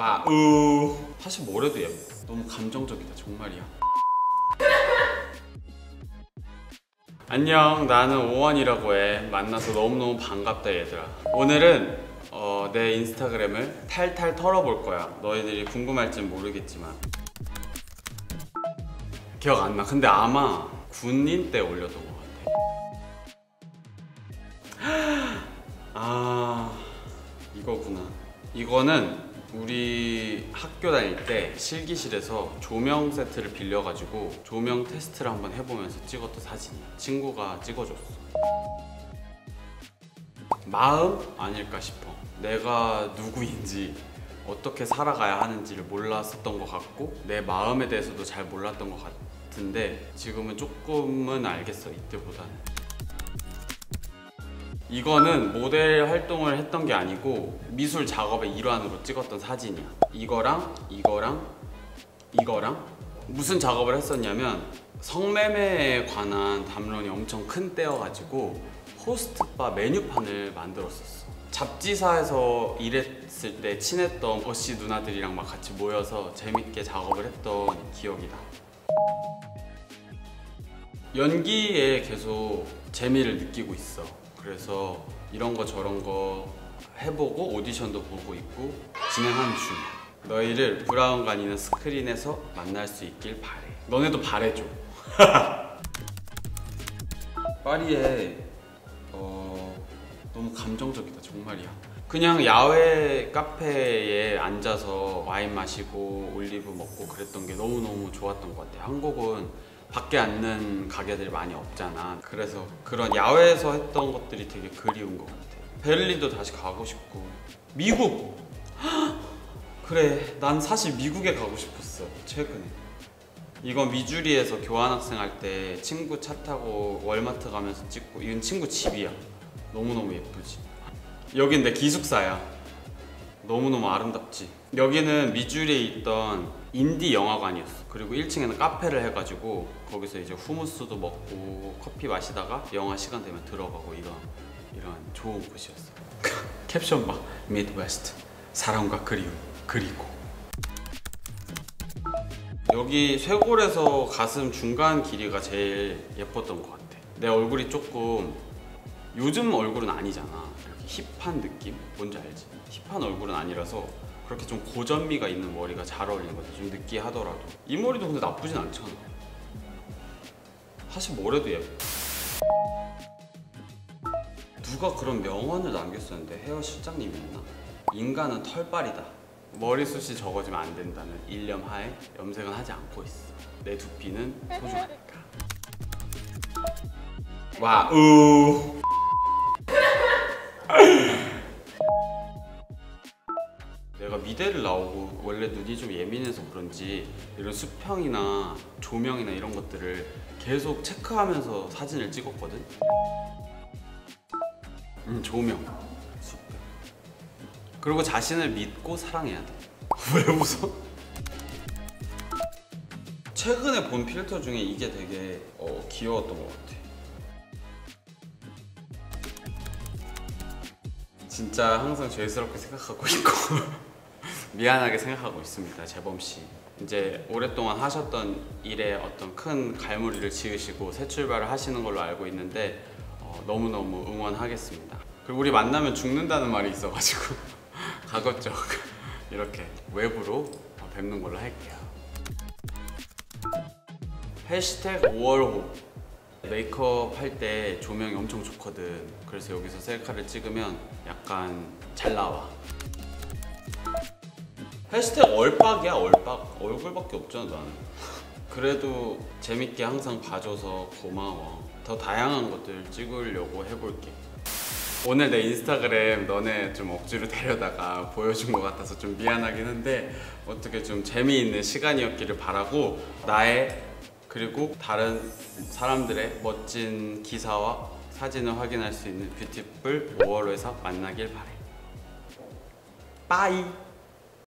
와우. 사실 뭐래도 예뻐 너무 감정적이다 정말이야. 안녕 나는 오원이라고 해. 만나서 너무너무 반갑다 얘들아. 오늘은 어, 내 인스타그램을 탈탈 털어볼 거야. 너희들이 궁금할진 모르겠지만. 기억 안 나. 근데 아마 군인 때 올렸던 것 같아. 아 이거구나. 이거는 우리 학교 다닐 때 실기실에서 조명 세트를 빌려가지고 조명 테스트를 한번 해보면서 찍었던 사진이야 친구가 찍어줬어. 마음 아닐까 싶어. 내가 누구인지 어떻게 살아가야 하는지를 몰랐었던 것 같고 내 마음에 대해서도 잘 몰랐던 것 같은데 지금은 조금은 알겠어 이때보다는 이거는 모델 활동을 했던 게 아니고 미술 작업의 일환으로 찍었던 사진이야. 이거랑 이거랑 이거랑 무슨 작업을 했었냐면 성매매에 관한 담론이 엄청 큰 때여가지고 호스트바 메뉴판을 만들었었어. 잡지사에서 일했을 때 친했던 어씨 누나들이랑 막 같이 모여서 재밌게 작업을 했던 기억이다 연기에 계속 재미를 느끼고 있어 그래서 이런 거 저런 거 해보고 오디션도 보고 있고 진행하는 중이야. 너희를 브라운관 있는 스크린에서 만날 수 있길 바래. 너네도 바래줘. 파리에 어, 너무 감정적이다. 정말이야 그냥 야외 카페에 앉아서 와인 마시고 올리브 먹고 그랬던 게 너무너무 좋았던 것 같아 한국은 밖에 앉는 가게들이 많이 없잖아. 그래서 그런 야외에서 했던 것들이 되게 그리운 것 같아 베를린도 다시 가고 싶고. 미국! 그래 난 사실 미국에 가고 싶었어 최근에. 이건 미주리에서 교환학생 할 때 친구 차 타고 월마트 가면서 찍고 이건 친구 집이야. 너무너무 예쁘지 여긴 내 기숙사야. 너무너무 아름답지. 여기는 미주리에 있던 인디 영화관이었어. 그리고 1층에는 카페를 해가지고 거기서 이제 후무스도 먹고 커피 마시다가 영화 시간 되면 들어가고 이런 이런 좋은 곳이었어. 캡션 봐. Midwest. 사랑과 그리움. 그리고. 여기 쇄골에서 가슴 중간 길이가 제일 예뻤던 것 같아. 내 얼굴이 조금 요즘 얼굴은 아니잖아. 힙한 느낌? 뭔지 알지? 힙한 얼굴은 아니라서 그렇게 좀 고전미가 있는 머리가 잘 어울리는 것 같아 좀 느끼하더라도. 이 머리도 근데 나쁘진 않잖아. 사실 뭐래도 예뻐. 누가 그런 명언을 남겼었는데 헤어 실장님이었나? 인간은 털빨이다. 머리숱이 적어지면 안 된다는 일념 하에 염색은 하지 않고 있어. 내 두피는 소중하니까. 와우 내가 미대를 나오고 원래 눈이 좀 예민해서 그런지 이런 수평이나 조명이나 이런 것들을 계속 체크하면서 사진을 찍었거든. 음 조명. 수평. 그리고 자신을 믿고 사랑해야 돼 왜 웃어? 최근에 본 필터 중에 이게 되게 어, 귀여웠던 것 같아 진짜 항상 죄스럽게 생각하고 있고 미안하게 생각하고 있습니다 재범 씨. 이제 오랫동안 하셨던 일에 어떤 큰 갈무리를 지으시고 새 출발을 하시는 걸로 알고 있는데 어, 너무너무 응원하겠습니다. 그리고 우리 만나면 죽는다는 말이 있어가지고 가급적 이렇게 외부로 뵙는 걸로 할게요. 해시태그 5월호 메이크업 할 때 조명이 엄청 좋거든. 그래서 여기서 셀카를 찍으면 약간 잘 나와. 해시태그 얼빡이야 얼빡. 얼굴밖에 없잖아 나는. 그래도 재밌게 항상 봐줘서 고마워. 더 다양한 것들 찍으려고 해볼게. 오늘 내 인스타그램 너네 좀 억지로 데려다가 보여준 것 같아서 좀 미안하긴 한데 어떻게 좀 재미있는 시간이었기를 바라고 나의 그리고 다른 사람들의 멋진 기사와 사진을 확인할 수 있는 뷰티풀 5월호에서 만나길 바래. 빠이